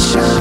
shine.